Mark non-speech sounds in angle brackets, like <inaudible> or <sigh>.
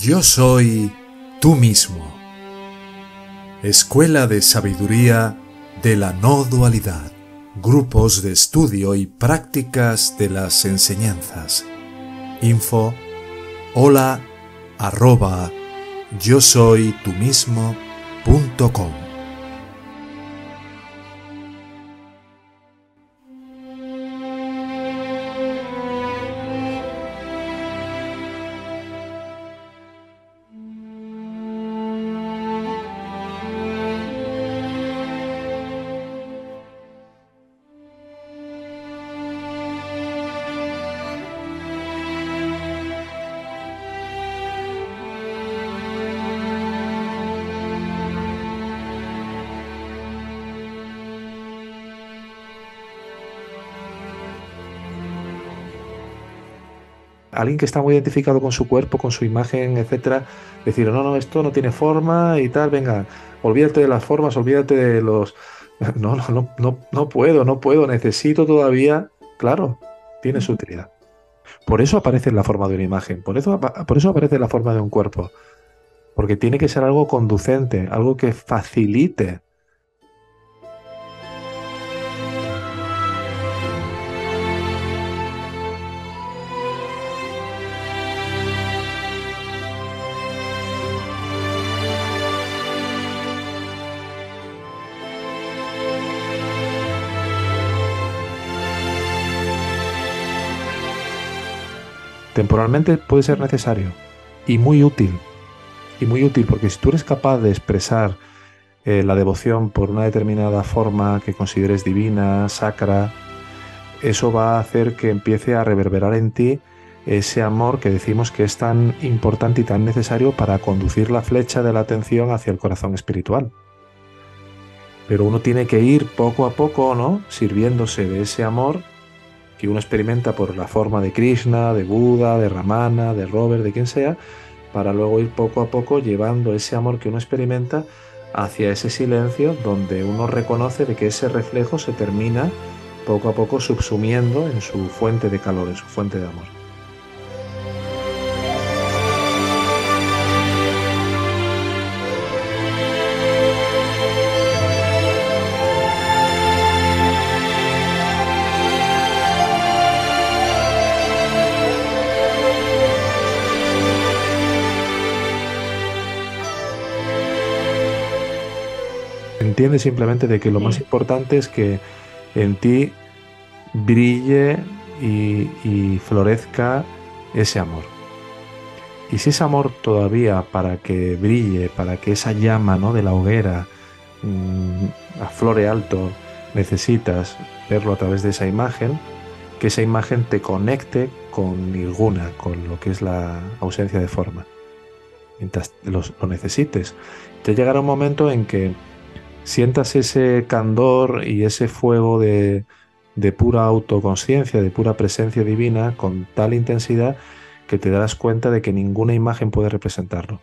Yo soy tú mismo. Escuela de Sabiduría de la No Dualidad. Grupos de estudio y prácticas de las enseñanzas. Info hola arroba yo soy tú mismo.com. alguien que está muy identificado con su cuerpo, con su imagen, etcétera, decir, no, no, esto no tiene forma y tal, venga, olvídate de las formas, olvídate de los. <laughs> No, no, no, no, no puedo, no puedo, necesito todavía. Claro, tiene su utilidad. Por eso aparece en la forma de una imagen, por eso, por eso aparece en la forma de un cuerpo. Porque tiene que ser algo conducente, algo que facilite temporalmente puede ser necesario y muy útil. Y muy útil porque si tú eres capaz de expresar eh, la devoción por una determinada forma que consideres divina, sacra, eso va a hacer que empiece a reverberar en ti ese amor que decimos que es tan importante y tan necesario para conducir la flecha de la atención hacia el corazón espiritual. Pero uno tiene que ir poco a poco, ¿no? Sirviéndose de ese amor que uno experimenta por la forma de Krishna, de Buda, de Ramana, de Robert, de quien sea, para luego ir poco a poco llevando ese amor que uno experimenta hacia ese silencio donde uno reconoce de que ese reflejo se termina poco a poco subsumiendo en su fuente de calor, en su fuente de amor. Entiende simplemente de que lo más importante es que en ti brille y, florezca ese amor. Y si ese amor todavía para que brille, para que esa llama ¿no? de la hoguera mm, aflore alto, necesitas verlo a través de esa imagen, que esa imagen te conecte con ninguna, con lo que es la ausencia de forma. Mientras lo necesites. Te llegará un momento en que sientas ese candor y ese fuego de, pura autoconciencia, de pura presencia divina, con tal intensidad que te darás cuenta de que ninguna imagen puede representarlo.